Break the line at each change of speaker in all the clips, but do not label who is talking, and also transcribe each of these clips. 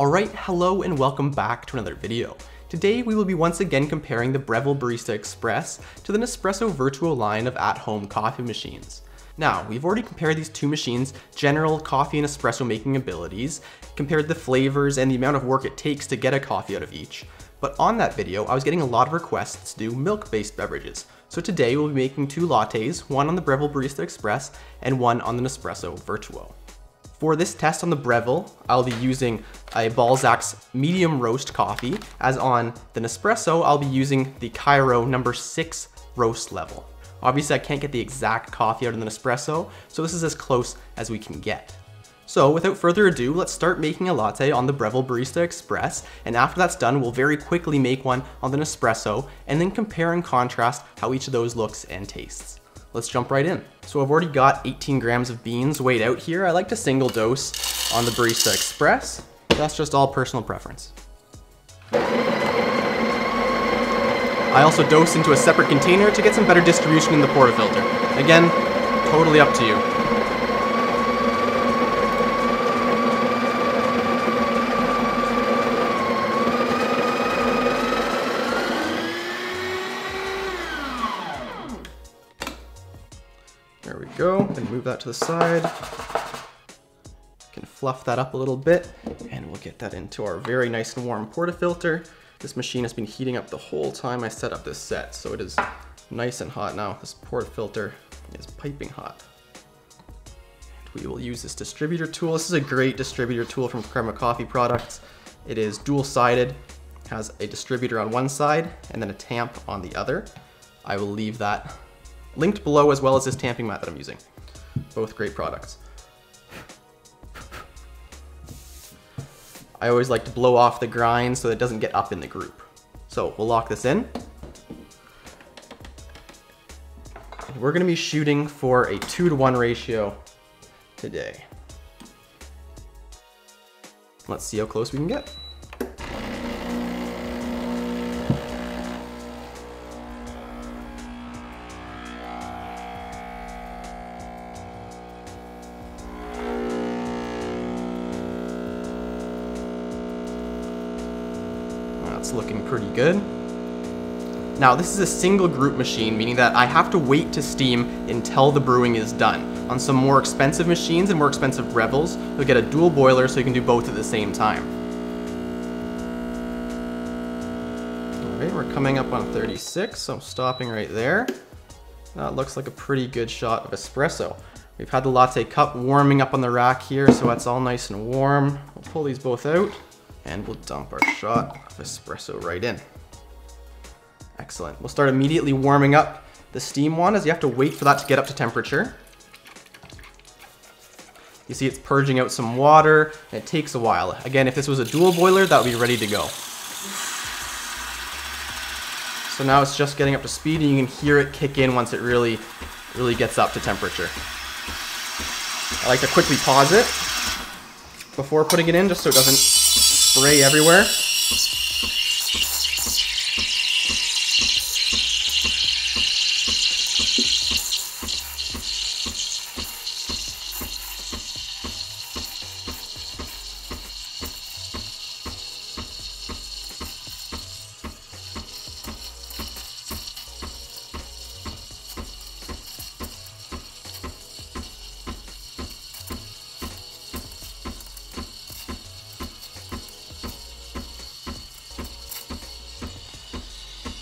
Alright, hello and welcome back to another video. Today we will be once again comparing the Breville Barista Express to the Nespresso Vertuo line of at-home coffee machines. Now, we've already compared these two machines' general coffee and espresso making abilities, compared the flavors and the amount of work it takes to get a coffee out of each. But on that video, I was getting a lot of requests to do milk-based beverages. So today we'll be making two lattes, one on the Breville Barista Express and one on the Nespresso Vertuo. For this test on the Breville, I'll be using a Balzac's medium roast coffee, as on the Nespresso, I'll be using the Cairo number six roast level. Obviously I can't get the exact coffee out of the Nespresso, so this is as close as we can get. So without further ado, let's start making a latte on the Breville Barista Express, and after that's done, we'll very quickly make one on the Nespresso, and then compare and contrast how each of those looks and tastes let's jump right in. So I've already got 18 grams of beans weighed out here. I like to single dose on the Barista Express. That's just all personal preference. I also dose into a separate container to get some better distribution in the portafilter. Again, totally up to you. To the side. Can fluff that up a little bit, and we'll get that into our very nice and warm portafilter. This machine has been heating up the whole time I set up this set, so it is nice and hot now. This portafilter is piping hot. We will use this distributor tool. This is a great distributor tool from Crema Coffee products. It is dual-sided, has a distributor on one side and then a tamp on the other. I will leave that linked below as well as this tamping mat that I'm using. Both great products. I always like to blow off the grind so it doesn't get up in the group. So we'll lock this in. We're gonna be shooting for a two to one ratio today. Let's see how close we can get. Good. Now this is a single group machine, meaning that I have to wait to steam until the brewing is done. On some more expensive machines and more expensive Brevilles, you'll get a dual boiler so you can do both at the same time. Alright, we're coming up on 36, so I'm stopping right there. That looks like a pretty good shot of espresso. We've had the latte cup warming up on the rack here, so that's all nice and warm. We'll pull these both out and we'll dump our shot of espresso right in. Excellent. We'll start immediately warming up the steam wand as you have to wait for that to get up to temperature. You see it's purging out some water and it takes a while. Again, if this was a dual boiler, that would be ready to go. So now it's just getting up to speed and you can hear it kick in once it really, really gets up to temperature. I like to quickly pause it before putting it in just so it doesn't spray everywhere.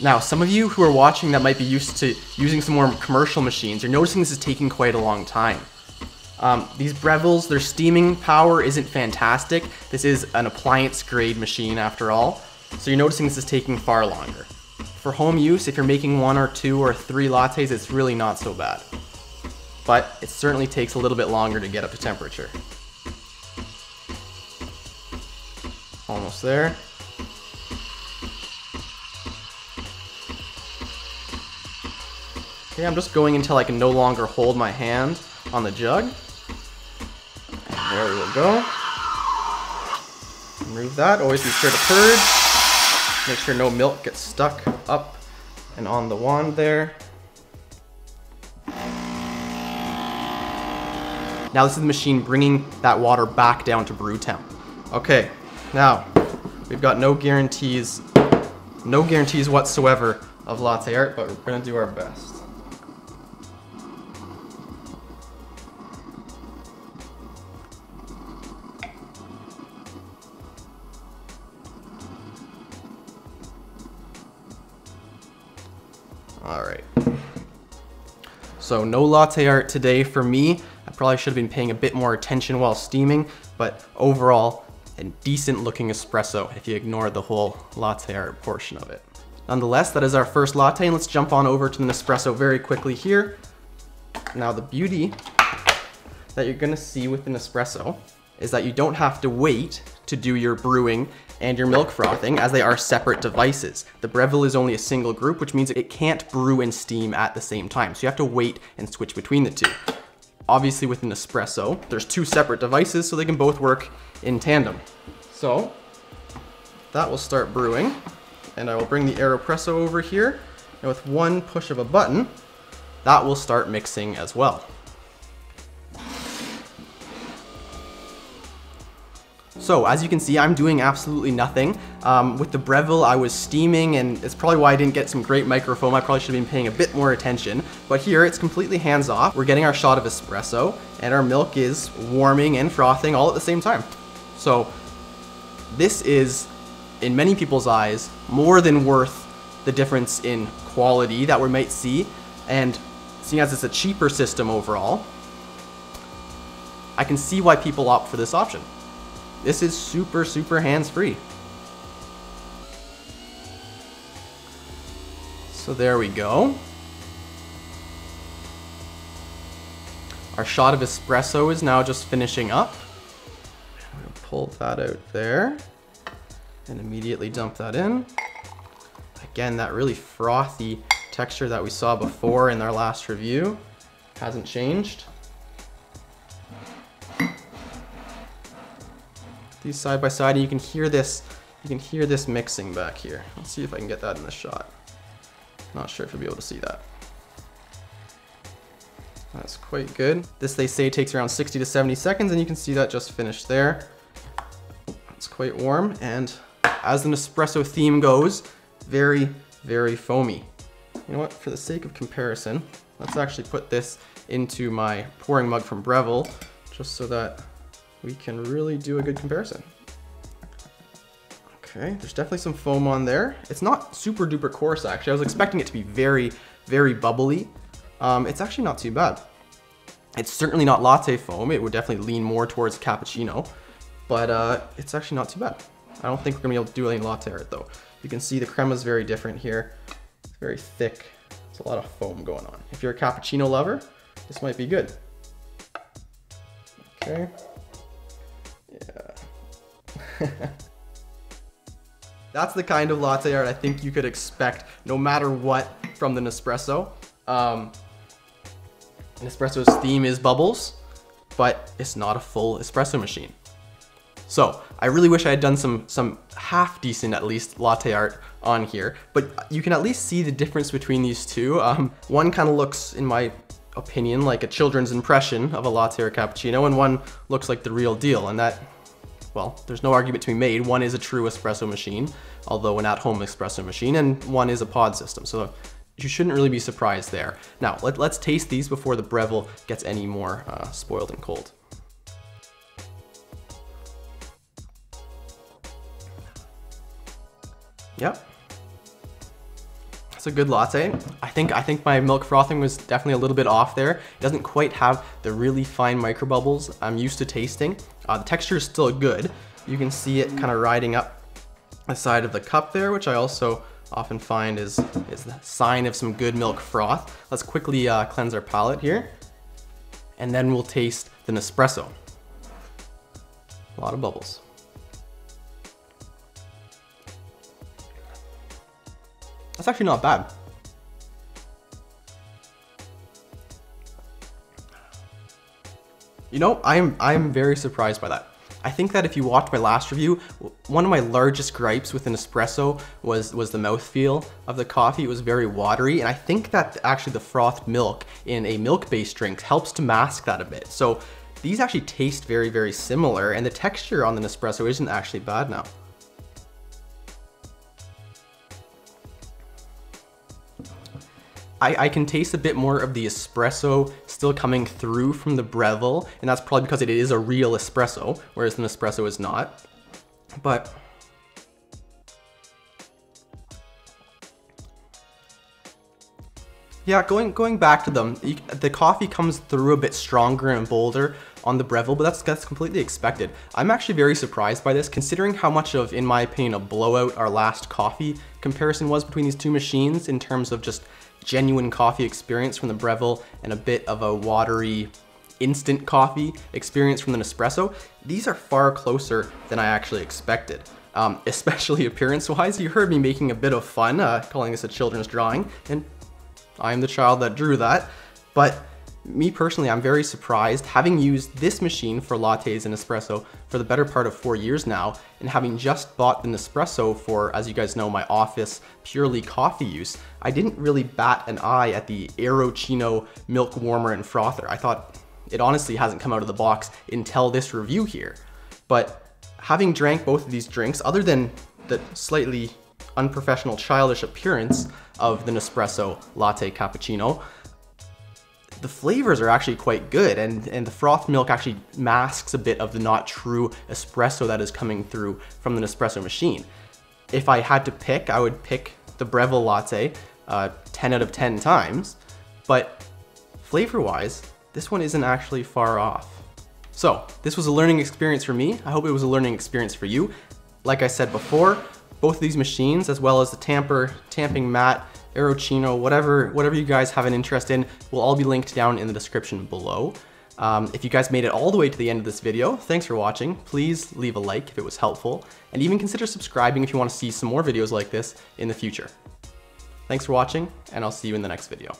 Now, some of you who are watching that might be used to using some more commercial machines, you're noticing this is taking quite a long time. Um, these Brevilles, their steaming power isn't fantastic. This is an appliance grade machine after all, so you're noticing this is taking far longer. For home use, if you're making one or two or three lattes, it's really not so bad. But it certainly takes a little bit longer to get up to temperature. Almost there. Okay, I'm just going until I can no longer hold my hand on the jug. And there we go. Remove that. Always be sure to purge. Make sure no milk gets stuck up and on the wand there. Now this is the machine bringing that water back down to brew temp. Okay, Now, we've got no guarantees, no guarantees whatsoever of latte art, but we're gonna do our best. So no latte art today for me. I probably should have been paying a bit more attention while steaming, but overall, a decent looking espresso if you ignore the whole latte art portion of it. Nonetheless, that is our first latte, and let's jump on over to the Nespresso very quickly here. Now the beauty that you're gonna see with a Nespresso is that you don't have to wait to do your brewing and your milk frothing as they are separate devices. The Breville is only a single group, which means it can't brew and steam at the same time. So you have to wait and switch between the two. Obviously with a Nespresso, there's two separate devices so they can both work in tandem. So that will start brewing and I will bring the Aeroccino over here and with one push of a button, that will start mixing as well. So as you can see, I'm doing absolutely nothing. Um, with the Breville, I was steaming and it's probably why I didn't get some great microfoam. I probably should have been paying a bit more attention. But here, it's completely hands off. We're getting our shot of espresso and our milk is warming and frothing all at the same time. So this is, in many people's eyes, more than worth the difference in quality that we might see. And seeing as it's a cheaper system overall, I can see why people opt for this option. This is super, super hands-free. So there we go. Our shot of espresso is now just finishing up. I'm gonna pull that out there and immediately dump that in. Again, that really frothy texture that we saw before in our last review hasn't changed. These side by side and you can hear this you can hear this mixing back here. Let's see if I can get that in the shot. Not sure if you'll be able to see that. That's quite good. This they say takes around 60 to 70 seconds and you can see that just finished there. It's quite warm and as the Nespresso theme goes, very, very foamy. You know what, for the sake of comparison, let's actually put this into my pouring mug from Breville just so that we can really do a good comparison. Okay, there's definitely some foam on there. It's not super duper coarse actually. I was expecting it to be very, very bubbly. Um, it's actually not too bad. It's certainly not latte foam. It would definitely lean more towards cappuccino, but uh, it's actually not too bad. I don't think we're gonna be able to do any latte art though. You can see the crema is very different here. It's very thick. It's a lot of foam going on. If you're a cappuccino lover, this might be good. Okay. That's the kind of latte art I think you could expect no matter what from the Nespresso. Um, Nespresso's theme is bubbles, but it's not a full espresso machine. So I really wish I had done some, some half decent at least latte art on here, but you can at least see the difference between these two. Um, one kind of looks, in my opinion, like a children's impression of a latte or cappuccino, and one looks like the real deal, and that well, there's no argument to be made. One is a true espresso machine, although an at-home espresso machine, and one is a pod system. So you shouldn't really be surprised there. Now, let, us taste these before the Breville gets any more uh, spoiled and cold. Yep. It's a good latte. I think I think my milk frothing was definitely a little bit off there. It doesn't quite have the really fine micro bubbles I'm used to tasting. Uh, the texture is still good. You can see it kind of riding up the side of the cup there, which I also often find is, is the sign of some good milk froth. Let's quickly uh, cleanse our palate here. And then we'll taste the Nespresso. A lot of bubbles. That's actually not bad. You know, I'm I'm very surprised by that. I think that if you watched my last review, one of my largest gripes with a Nespresso was, was the mouthfeel of the coffee. It was very watery, and I think that actually the frothed milk in a milk-based drink helps to mask that a bit. So these actually taste very, very similar and the texture on the Nespresso isn't actually bad now. I, I, can taste a bit more of the espresso still coming through from the Breville, and that's probably because it is a real espresso, whereas the Nespresso is not. But Yeah, going going back to them, the coffee comes through a bit stronger and bolder on the Breville, but that's that's completely expected. I'm actually very surprised by this, considering how much of, in my opinion, a blowout our last coffee comparison was between these two machines in terms of just genuine coffee experience from the Breville and a bit of a watery instant coffee experience from the Nespresso. These are far closer than I actually expected. Um, especially appearance-wise, you heard me making a bit of fun, uh, calling this a children's drawing, and I'm the child that drew that. But me personally, I'm very surprised having used this machine for lattes and espresso for the better part of four years now, and having just bought the Nespresso for, as you guys know, my office purely coffee use, I didn't really bat an eye at the Aeroccino milk warmer and frother. I thought it honestly hasn't come out of the box until this review here. But having drank both of these drinks, other than the slightly unprofessional childish appearance of the Nespresso latte cappuccino, the flavors are actually quite good and, and the froth milk actually masks a bit of the not true espresso that is coming through from the Nespresso machine. If I had to pick, I would pick the Breville latte uh, 10 out of 10 times, but flavor-wise, this one isn't actually far off. So, this was a learning experience for me. I hope it was a learning experience for you. Like I said before, both of these machines, as well as the tamper, tamping mat, Aeroccino, whatever, whatever you guys have an interest in, will all be linked down in the description below. Um, if you guys made it all the way to the end of this video, thanks for watching. Please leave a like if it was helpful, and even consider subscribing if you want to see some more videos like this in the future. Thanks for watching, and I'll see you in the next video.